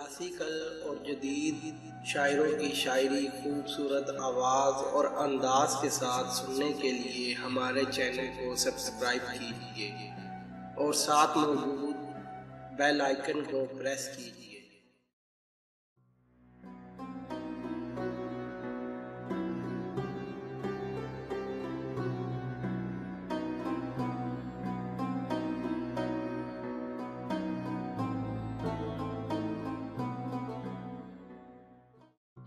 Classical اور جدید شاعروں کی شاعری، خوبصورت آواز اور انداز کے ساتھ سننے کے لیے ہمارے چینل کو سبسکرائب کیجیے اور ساتھ موجود بیل آئیکن کو پریس کیجیے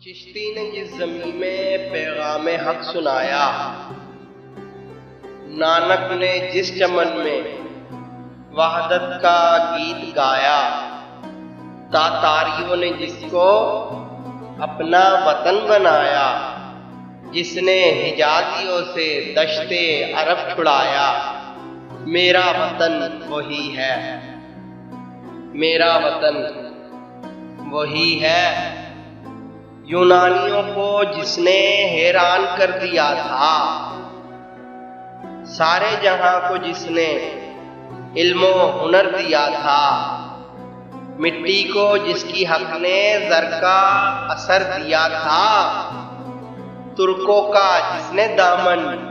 چشتی نے جس زمین میں پیغام حق سنایا۔ نانک نے جس چمن میں وحدت کا گیت گایا، تاتاریوں نے جس کو اپنا وطن بنایا، جس نے حجازیوں سے دشتے عرب چھڑایا۔ میرا وطن وہی ہے۔ میرا وطن وہی ہے۔ یونانیوں کو جس نے حیران کر دیا تھا۔ سارے جہاں کو جس نے علم و ہنر دیا تھا۔ مٹی کو جس کی حق نے زر کا اثر دیا تھا۔ ترکوں کا جس نے دامن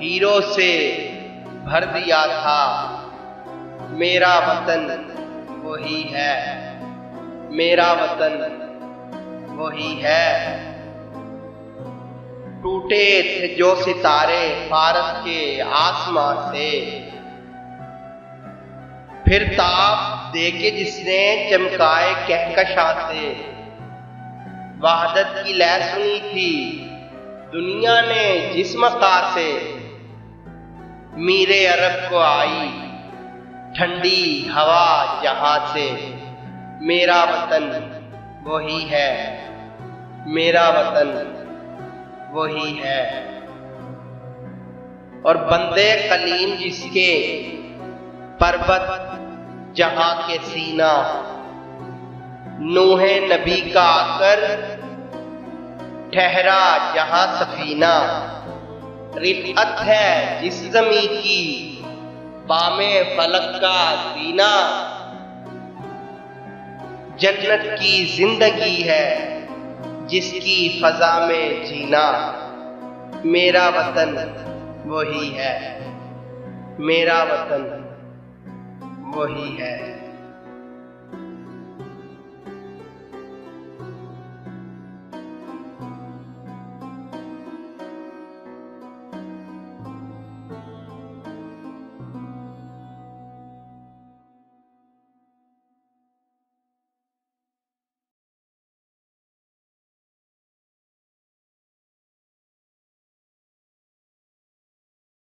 ہیرو سے بھر دیا تھا۔ میرا وطن وہی ہے۔ میرا وطن وہی ہے۔ ٹوٹے تھے جو ستارے فارس کے آسمان سے۔ پھر تاپ دے کے جس نے چمکائے کہکشا سے۔ وحدت کی لہ سنی تھی۔ دنیا نے جس مقا سے میرے عرب کو آئی، ٹھنڈی ہوا جہاں سے۔ میرا وطن وہی ہے۔ میرا وطن وہی ہے۔ اور بندے کلیم جس کے پربت جہاں کے سینہ، نوح نبی کا آ کر ٹھہرا جہاں سفینہ۔ رفعت ہے جس زمین کی بام فلک کا سینہ جنت کی زندگی ہے۔ جس کی فضا میں جینا میرا وطن وہی ہے میرا وطن وہی ہے۔